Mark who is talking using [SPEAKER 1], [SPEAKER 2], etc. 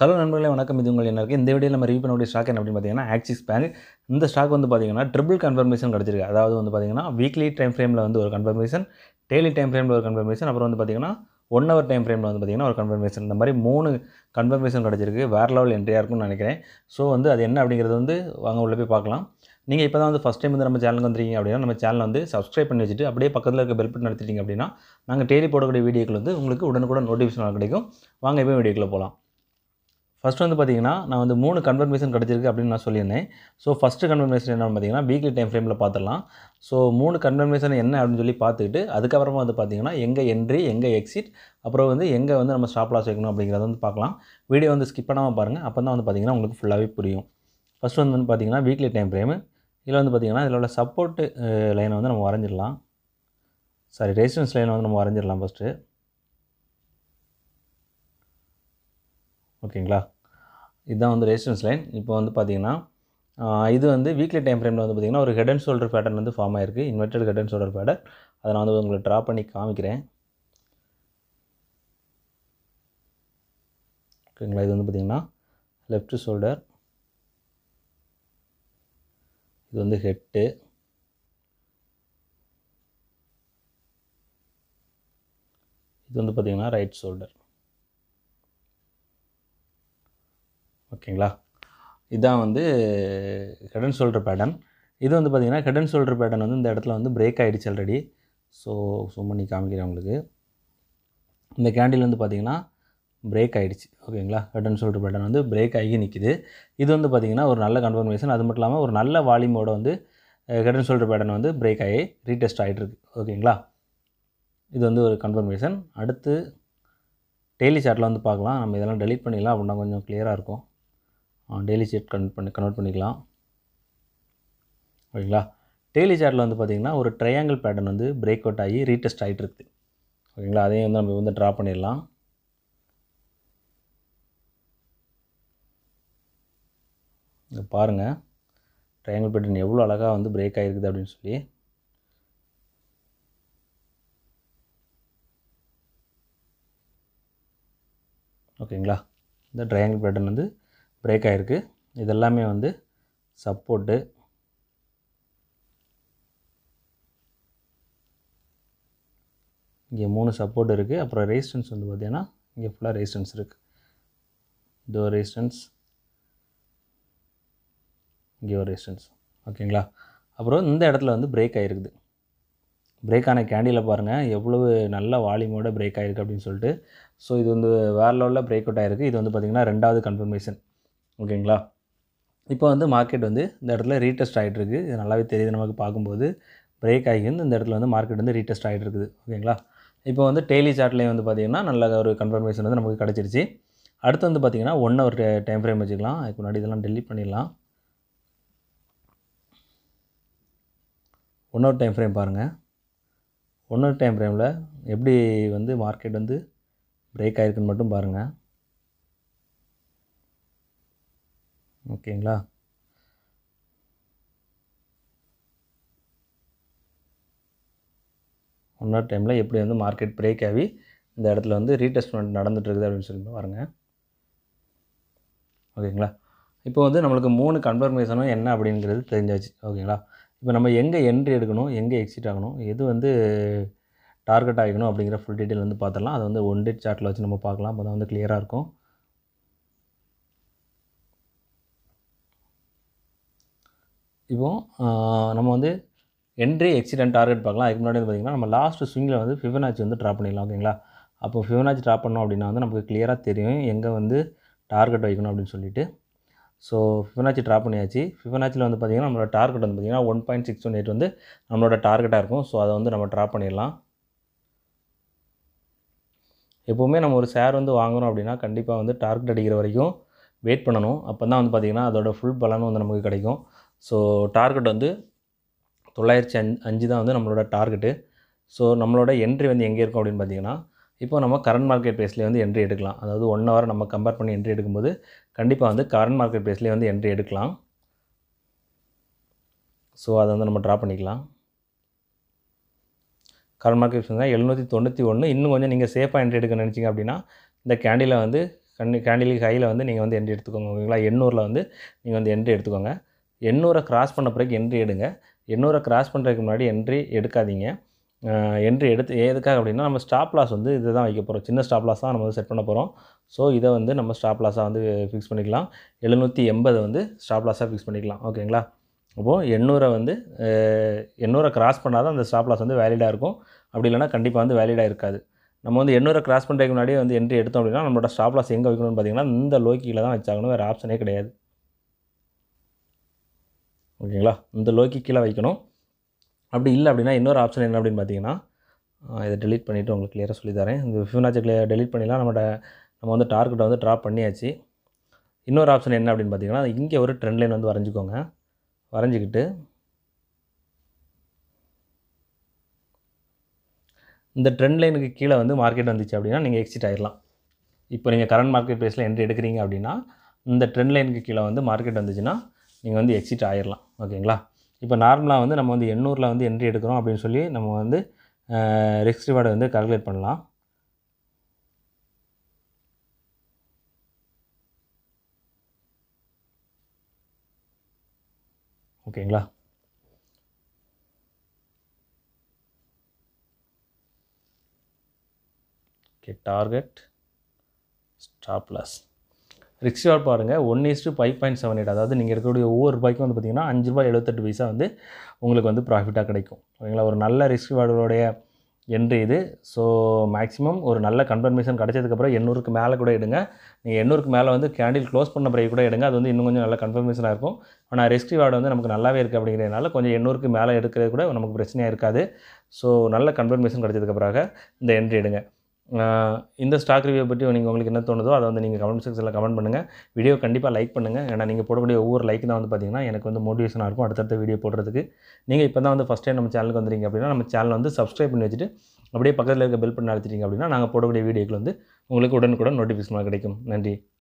[SPEAKER 1] Hello நண்பர்களே வணக்கம். இது உங்கள் என்ன இருக்குது இந்த வீடியோ நம்ம ரிவ்யூ பண்ணக்கூடிய ஸ்டாக் என்ன அப்படின்னு பார்த்தீங்கன்னா ஆக்சிஸ் பேங்க் இந்த ஸ்டாக் வந்து பார்த்தீங்கன்னா ட்ரிபிள் கன்ஃபர்மேஷன் கிடச்சிருக்கு. அதாவது வந்து பார்த்தீங்கன்னா வீக்லி டைம் ஃப்ரேமில் வந்து ஒரு கன்ஃபர்மேஷன் டெய்லி டைம் ஃப்ரேமில் ஒரு கன்ஃபர்மேஷன் அப்புறம் வந்து பார்த்தீங்கன்னா ஒன் ஹவர் டைம் ஃப்ரேமில் வந்து பார்த்தீங்கன்னா ஒரு கன்ஃபர்மேஷன் இந்த மாதிரி மூணு கன்ஃபர்மேஷன் கிடச்சிருக்கு. வேறு லெவல் என்ட்ரியாக இருக்கும்னு நினைக்கிறேன். ஸோ வந்து அது என்ன அப்படிங்கிறது வந்து வாங்க உள்ளே போய் பார்க்கலாம். நீங்கள் இப்போ தான் வந்து ஃபஸ்ட் டைம் வந்து நம்ம சேனலுக்கு வந்துருக்கீங்க அப்படின்னா நம்ம சேனலை வந்து சப்ஸ்கிரைப் பண்ணி வச்சுட்டு அப்படியே பக்கத்தில் இருக்க பெல் பட்டன் நடத்திட்டீங்க அப்படின்னா நாங்கள் டெய்லி போடக்கூடிய வீடியோக்கள் வந்து உங்களுக்கு உடனுக்குடன் நோட்டிஃபிகேஷன் கிடைக்கும். வாங்க இப்போ வீடியோக்குள்ளே போகலாம் ஃபஸ்ட் வந்து பார்த்தீங்கன்னா நான் வந்து மூணு கன்ஃபர்மேஷன் கிடச்சிருக்கு அப்படின்னு நான் சொல்லியிருந்தேன். ஸோ ஃபஸ்ட்டு கன்ஃபர்மேஷன் என்னென்னு பார்த்தீங்கன்னா வீக்லி டைம் ஃப்ரேமில் பார்த்துடலாம் ஸோ மூணு கன்ஃபர்மேஷன் என்ன அப்படின்னு சொல்லி பார்த்துக்கிட்டு அதுக்கப்புறமா வந்து பார்த்தீங்கன்னா எங்கே என்ட்ரி எங்கே எக்ஸிட் அப்புறம் வந்து எங்கே வந்து நம்ம ஸ்டாப் லாஸ் வைக்கணும் அப்படிங்கிறத வந்து பார்க்கலாம் வீடியோ வந்து ஸ்கிப் பண்ணாமல் பாருங்கள் அப்போ தான் வந்து பார்த்தீங்கன்னா உங்களுக்கு ஃபுல்லாகவே புரியும். ஃபஸ்ட் வந்து வந்து பார்த்தீங்கன்னா வீக்லி டைம் ஃப்ரேமு இதில் வந்து பார்த்திங்கன்னா இதில் உள்ள சப்போர்ட்டு லைனை வந்து நம்ம வரைஞ்சிடலாம். சாரி ரெசிஸ்டன்ஸ் லைனை வந்து நம்ம வரைஞ்சிடலாம் ஃபஸ்ட்டு ஓகேங்களா? இதுதான் வந்து ரெசிஸ்டன்ஸ் லைன் இப்போ வந்து பார்த்தீங்கன்னா இது வந்து வீக்லி டைம் ஃப்ரேமில் வந்து பார்த்திங்கன்னா ஒரு ஹெட் அண்ட் ஷோல்டர் பேட்டர்ன் வந்து ஃபார்ம் ஆயிருக்கு. Inverted head and shoulder pattern அதை நான் வந்து உங்களுக்கு ட்ரா பண்ணி காமிக்கிறேன். ஓகேங்களா? இது வந்து பார்த்திங்கன்னா லெஃப்ட் ஷோல்டர் இது வந்து ஹெட்டு இது வந்து பார்த்திங்கன்னா ரைட் ஷோல்டர் ஓகேங்களா? இதுதான் வந்து ஹெட் அண்ட் ஷோல்டர் பேட்டர்ன் இது வந்து பார்த்திங்கன்னா ஹெட் அண்ட் ஷோல்டர் பேட்டர்ன் வந்து இந்த இடத்துல வந்து பிரேக் ஆகிடுச்சு ஆல்ரெடி ஸோ சும் பண்ணி காமிக்கிறேன் உங்களுக்கு. இந்த கேண்டில் வந்து பார்த்திங்கன்னா பிரேக் ஆகிடுச்சு ஓகேங்களா? ஹெட் அண்ட் ஷோல்டர் பேட்டர்ன் வந்து பிரேக் ஆகி நிற்கிது இது வந்து பார்த்திங்கன்னா ஒரு நல்ல கன்ஃபர்மேஷன் அது மட்டும் இல்லாமல் ஒரு நல்ல வால்யூமோட வந்து ஹெட் அண்ட் ஷோல்டர் பேட்டர்ன் வந்து பிரேக் ஆகி ரீடெஸ்ட் ஆகிட்டுருக்கு ஓகேங்களா? இது வந்து ஒரு கன்ஃபர்மேஷன் அடுத்து டெய்லி சார்ட்டில் வந்து பார்க்கலாம். நம்ம இதெல்லாம் டெலிட் பண்ணிடலாம். அப்படின்னா கொஞ்சம் கிளியராக இருக்கும். டெய்லி சேட் கன்வெர்ட் பண்ணி கன்வெர்ட் பண்ணிக்கலாம். ஓகேங்களா டெய்லி சேட்டில் வந்து பார்த்திங்கன்னா ஒரு ட்ரையாங்கிள் பேட்டர்ன் வந்து பிரேக் அவுட் ஆகி ரீடெஸ்ட் ஆகிட்டு இருக்குது ஓகேங்களா அதையும் வந்து நம்ம வந்து ட்ரா பண்ணிடலாம். பாருங்கள் ட்ரையாங்கிள் பேட்டர்ன் எவ்வளோ அழகாக வந்து பிரேக் ஆகிருக்குது அப்படின்னு சொல்லி. ஓகேங்களா இந்த ட்ரையாங்கிள் பேட்டர்ன் வந்து பிரேக் ஆகிருக்கு இதெல்லாமே வந்து சப்போர்ட்டு இங்கே மூணு சப்போர்ட் இருக்குது அப்புறம் ரெசிஸ்டன்ஸ் வந்து பார்த்திங்கன்னா இங்கே ஃபுல்லாக ரெசிஸ்டன்ஸ் இருக்குது இதோ ரெசிஸ்டன்ஸ் இங்கே ஒரு ரெசிஸ்டன்ஸ் ஓகேங்களா அப்புறம் இந்த இடத்துல வந்து பிரேக் ஆகிருக்குது பிரேக் ஆன கேண்டியில் பாருங்கள் எவ்வளவு நல்ல வால்யூமோட பிரேக் ஆகிருக்கு அப்படின்னு சொல்லிட்டு. ஸோ இது வந்து வேறு லெவலில் பிரேக் அவுட் ஆகிருக்கு இது வந்து பார்த்திங்கன்னா ரெண்டாவது கன்ஃபர்மேஷன் ஓகேங்களா? இப்போ வந்து மார்க்கெட் வந்து இந்த இடத்துல ரீடெஸ்ட் ஆகிட்டு இருக்குது இது நல்லாவே தெரியுது நமக்கு பார்க்கும்போது. பிரேக் ஆகி வந்து இந்த இடத்துல வந்து மார்க்கெட் வந்து ரீடெஸ்ட் ஆகிட்டு இருக்குது ஓகேங்களா? இப்போ வந்து டெய்லி சார்ட்லேயும் வந்து பார்த்திங்கன்னா நல்ல ஒரு கன்ஃபர்மேஷன் வந்து நமக்கு கிடச்சிருச்சு. அடுத்து வந்து பார்த்திங்கன்னா ஒன் ஹவர் டைம் ஃப்ரேம் வச்சுக்கலாம். அதுக்கு முன்னாடி இதெல்லாம் டெலிட் பண்ணிடலாம். ஒன் ஹவர் டைம் ஃப்ரேம் பாருங்கள் ஒன் ஹவர் டைம் ஃப்ரேமில் எப்படி வந்து மார்க்கெட் வந்து பிரேக் ஆகிருக்குன்னு மட்டும் பாருங்கள் ஓகேங்களா? ஒன் ஆர் டைமில் எப்படி வந்து மார்க்கெட் பிரேக் ஆகி இந்த இடத்துல வந்து ரீடெஸ்ட்மெண்ட் நடந்துகிட்ருக்குது அப்படின்னு சொல்லி பாருங்கள் ஓகேங்களா? இப்போ வந்து நம்மளுக்கு மூணு கன்ஃபர்மேஷனும் என்ன அப்படிங்கிறது தெரிஞ்சாச்சு. ஓகேங்களா? இப்போ நம்ம எங்கே என்ட்ரி எடுக்கணும் எங்கே எக்ஸிட் ஆகணும் எது வந்து டார்கெட் ஆகிக்கணும் அப்படிங்கிற ஃபுல் டீட்டெயில் வந்து பார்த்துடலாம். அதை வந்து ஒன் டேட் சார்ட்டில் வச்சு நம்ம பார்க்கலாம். அப்போ தான் வந்து கிளியராக இருக்கும். இப்போது நம்ம வந்து என்ட்ரி எக்ஸிடென்ட் டார்கெட் பார்க்கலாம். அதுக்கு முன்னாடி வந்து பார்த்திங்கன்னா நம்ம லாஸ்ட் ஸ்விங்கில் வந்து ஃபிபனாச்சி வந்து ட்ராப் பண்ணிடலாம் ஓகேங்களா? அப்போ ஃபிபனாச்சி ட்ராப் பண்ணோம் அப்படின்னா வந்து நமக்கு கிளியராக தெரியும் எங்கே வந்து டார்கெட் வைக்கணும் அப்படின்னு சொல்லிட்டு. ஸோ ஃபிபனாச்சி ட்ரா பண்ணியாச்சு. ஃபிபனாச்சியில் வந்து பார்த்திங்கன்னா நம்மளோட டார்கெட் வந்து பார்த்திங்கன்னா one point six one eight வந்து நம்மளோட டார்கெட்டாக இருக்கும். ஸோ அதை வந்து நம்ம ட்ராப் பண்ணிடலாம். எப்போவுமே நம்ம ஒரு ஷேர் வந்து வாங்குகிறோம் அப்படின்னா கண்டிப்பாக வந்து டார்கெட் அடிக்கிற வரைக்கும் வெயிட் பண்ணணும். அப்போ தான் வந்து பார்த்திங்கன்னா அதோட ஃபுல் பலன் வந்து நமக்கு கிடைக்கும். ஸோ டார்கெட் வந்து தொள்ளாயிரத்தி அஞ்சு அஞ்சு தான் வந்து நம்மளோட டார்கெட்டு ஸோ நம்மளோட என்ட்ரி வந்து எங்கே இருக்கும் அப்படின்னு பார்த்தீங்கன்னா இப்போ நம்ம கரண்ட் மார்க்கெட் ப்ரைஸ்லேயே வந்து என்ட்ரி எடுக்கலாம். அதாவது ஒன் ஹவர் நம்ம கம்பேர் பண்ணி என்ட்ரி எடுக்கும்போது கண்டிப்பாக வந்து கரண்ட் மார்க்கெட் ப்ரைஸ்லேயே வந்து என்ட்ரி எடுக்கலாம். ஸோ அதை வந்து நம்ம ட்ரா பண்ணிக்கலாம். கரண்ட் மார்க்கெட் ப்ரைஸ் எழுநூற்றி தொண்ணூற்றி ஒன்று இன்னும் கொஞ்சம் நீங்கள் சேஃபாக என்ட்ரி எடுக்க நினச்சிங்க அப்படின்னா இந்த கேண்டிலை வந்து கண்ணி கேண்டிலுக்கு ஹையில் வந்து நீங்கள் வந்து என்ட்ரி எடுத்துக்கோங்க. ஓகேங்களா? எண்ணூரில் வந்து நீங்கள் வந்து என்ட்ரி எடுத்துக்கோங்க. எண்ணூரை கிராஸ் பண்ண பிறகு என்ட்ரி எடுங்க. எண்ணூரை கிராஸ் பண்ணுறதுக்கு முன்னாடி என்ட்ரி எடுக்காதீங்க. என்ட்ரி எடுத்து எதுக்காக அப்படின்னா நம்ம ஸ்டாப் லாஸ் வந்து இதை தான் வைக்க போகிறோம் சின்ன ஸ்டாப் லாஸ் தான் நம்ம வந்து செட் பண்ண போகிறோம் ஸோ இதை வந்து நம்ம ஸ்டாப் லாஸாக வந்து ஃபிக்ஸ் பண்ணிக்கலாம். எழுநூற்றி எண்பது வந்து ஸ்டாப் லாஸாக ஃபிக்ஸ் பண்ணிக்கலாம். ஓகேங்களா அப்போது எண்ணூரை வந்து எண்ணூரை கிராஸ் பண்ணால் தான் அந்த ஸ்டாப் லாஸ் வந்து வேலிடாக இருக்கும். அப்படி இல்லைனா கண்டிப்பாக வந்து வேலிடாக இருக்காது. நம்ம வந்து எண்ணூரை கிராஸ் பண்ணுறதுக்கு முன்னாடியே வந்து என்ட்ரி எடுத்தோம் அப்படின்னா நம்மளோட ஸ்டாப் லாஸ் எங்கே வைக்கணும்னு பார்த்தீங்கன்னா இந்த லோக்கியில் தான் வச்சாகணும். வேறு ஆப்ஷனே கிடையாது. ஓகேங்களா? இந்த லோக்கி கீழே வைக்கணும். அப்படி இல்லை அப்படின்னா இன்னொரு ஆப்ஷன் என்ன அப்படின்னு பார்த்தீங்கன்னா இதை டெலிட் பண்ணிவிட்டு உங்களுக்கு கிளியராக சொல்லித்தரேன் இந்த ஃபினாச்சி கிளியர் டெலிட் பண்ணிடலாம். நம்மளோட நம்ம வந்து டார்கெட்டை வந்து ட்ராப் பண்ணியாச்சு. இன்னொரு ஆப்ஷன் என்ன அப்படின்னு பார்த்தீங்கன்னா இங்கே ஒரு ட்ரெண்ட் லைன் வந்து வரைஞ்சிக்கோங்க. வரைஞ்சிக்கிட்டு இந்த ட்ரெண்ட் லைனுக்கு கீழே வந்து மார்க்கெட் வந்துச்சு அப்படின்னா நீங்கள் எக்ஸிட் ஆயிடலாம் இப்போ நீங்கள் கரண்ட் மார்க்கெட் ப்ரைஸில் என்ட்ரி எடுக்கிறீங்க அப்படின்னா இந்த ட்ரெண்ட் லைனுக்கு கீழே வந்து மார்க்கெட் வந்துச்சுன்னா நீங்கள் வந்து எக்ஸிட் ஆயிடலாம் ஓகேங்களா? இப்போ நார்மலாக வந்து நம்ம வந்து எண்ணூரில் வந்து என்ட்ரி எடுக்கிறோம் அப்படின்னு சொல்லி நம்ம வந்து ரிஸ்க் ரிவார்டை வந்து கால்குலேட் பண்ணலாம். ஓகேங்களா? ஓகே டார்கெட் ஸ்டாப் லாஸ் பாருங்கள் one is to five point seven eight அதாவது நீங்கள் இருக்கக்கூடிய ஒவ்வொரு ரூபாய்க்கும் வந்து பார்த்தீங்கன்னா அஞ்சு ரூபாய் எழுபத்தெட்டு பைசா வந்து உங்களுக்கு வந்து ப்ராஃபிட்டாக கிடைக்கும். ஓகேங்களா ஒரு நல்ல ரிஸ்க் ரிவார்டோடைய என்ட்ரி இது. ஸோ மேக்ஸிமம் ஒரு நல்ல கன்ஃபர்மேஷன் கிடச்சதுக்கப்புறம் எண்ணூறுக்கு மேலே கூட எடுங்க. நீங்கள் எண்ணூறுக்கு மேலே வந்து கேண்டில் க்ளோஸ் பண்ண பிறகு கூட எடுங்க. அது வந்து இன்னும் கொஞ்சம் நல்ல கன்ஃபர்மேஷனாக இருக்கும். ஆனால் ரெஸ்ட் வார்டு வந்து நமக்கு நல்லாவே இருக்குது அப்படிங்கிறதுனால கொஞ்சம் எண்ணூறுக்கு மேலே எடுக்கிறது கூட நமக்கு பிரச்சனையாக இருக்காது. ஸோ நல்ல கன்ஃபர்மேஷன் கிடச்சதுக்கப்புறம் இந்த என்ட்ரி எடுங்க. இந்த ஸ்டாக் ரிவ்யூ பற்றி நீங்கள் உங்களுக்கு என்ன தோணுதோ அதை வந்து நீங்கள் கமெண்ட் செக்ஷனில் கமெண்ட் பண்ணுங்கள் வீடியோ கண்டிப்பாக லைக் பண்ணுங்கள் ஏன்னா நீங்கள் போடக்கூடிய ஒவ்வொரு லைக் தான் வந்து பார்த்தீங்கன்னா எனக்கு வந்து மோட்டிவேஷனாக இருக்கும் அடுத்தடுத்த வீடியோ போடுறதுக்கு. நீங்கள் இப்போ தான் வந்து ஃபஸ்ட் டைம் நம்ம சேனலுக்கு வந்துறீங்க அப்படின்னா நம்ம சேனல் வந்து சப்ஸ்கிரைப் பண்ணி வச்சுட்டு அப்படியே பக்கத்தில் இருக்க பெல் பண்ணி அழுத்திட்டீங்க அப்படின்னா நாங்கள் போடக்கூடிய வீடியோக்கள் வந்து உங்களுக்கு உடனுக்குடன் நோட்டிஃபிகேஷனாக கிடைக்கும். நன்றி.